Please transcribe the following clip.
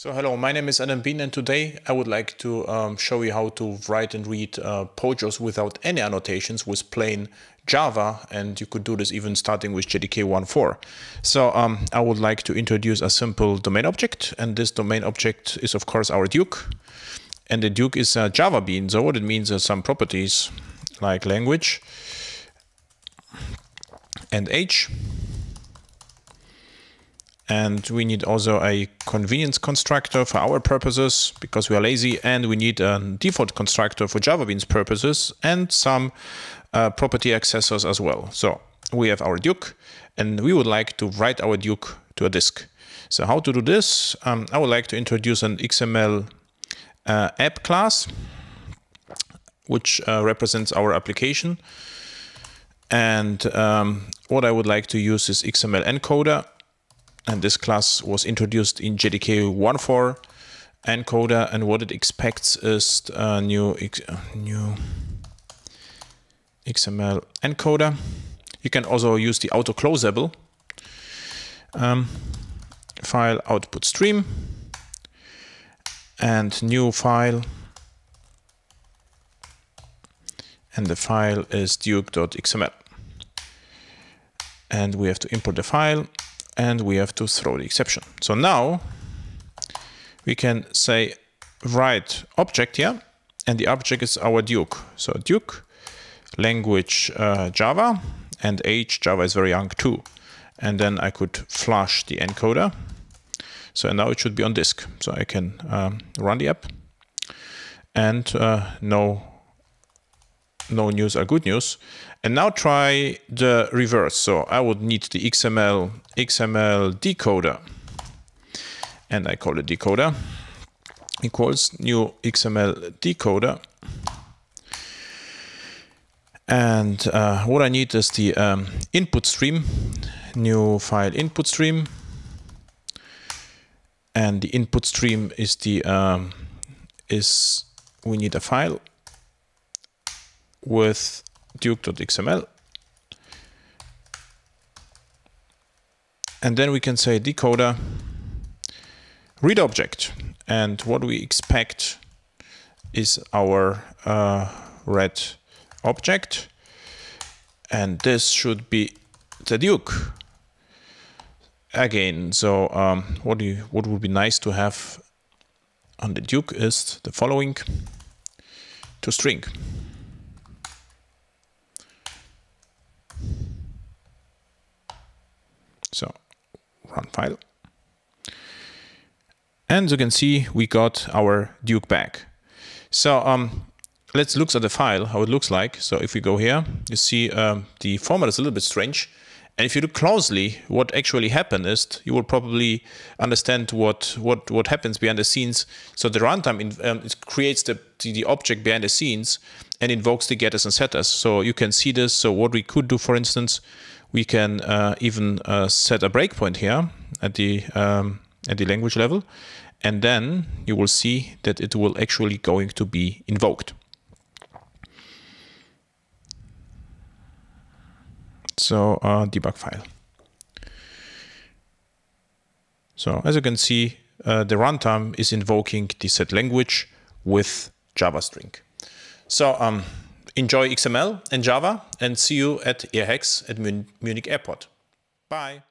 So hello, my name is Adam Bien and today I would like to um, show you how to write and read uh, POJOs without any annotations with plain Java and you could do this even starting with JDK 1.4. So um, I would like to introduce a simple domain object and this domain object is of course our Duke and the Duke is a Java bean so what it means is some properties like language and age and we need also a convenience constructor for our purposes because we are lazy and we need a default constructor for Java Beans purposes and some uh, property accessors as well. So we have our Duke and we would like to write our Duke to a disk. So how to do this? Um, I would like to introduce an XML uh, app class which uh, represents our application. And um, what I would like to use is XML encoder and this class was introduced in JDK 1.4 encoder and what it expects is a new uh, new XML encoder. You can also use the auto closable um, file output stream and new file. And the file is duke.xml and we have to import the file and we have to throw the exception. So now we can say write object here and the object is our Duke. So Duke, language uh, Java and age Java is very young too. And then I could flush the encoder. So now it should be on disk. So I can um, run the app and uh, no, no news are good news. And now try the reverse. So I would need the XML, XML decoder. And I call it decoder equals new XML decoder. And uh, what I need is the um, input stream, new file input stream. And the input stream is the um, is we need a file with duke.xml. And then we can say decoder read object. And what we expect is our uh, read object. And this should be the Duke again. So um, what, you, what would be nice to have on the Duke is the following to string. So run file. And as you can see we got our Duke back. So um, let's look at the file, how it looks like. So if we go here, you see um, the format is a little bit strange. And if you look closely, what actually happened is you will probably understand what what what happens behind the scenes. So the runtime in, um, it creates the, the, the object behind the scenes and invokes the getters and setters. So you can see this. So what we could do, for instance, we can uh, even uh, set a breakpoint here at the um, at the language level, and then you will see that it will actually going to be invoked. So uh, debug file. So as you can see, uh, the runtime is invoking the set language with Java string. So um, enjoy XML and Java and see you at airhacks at Munich Airport. Bye.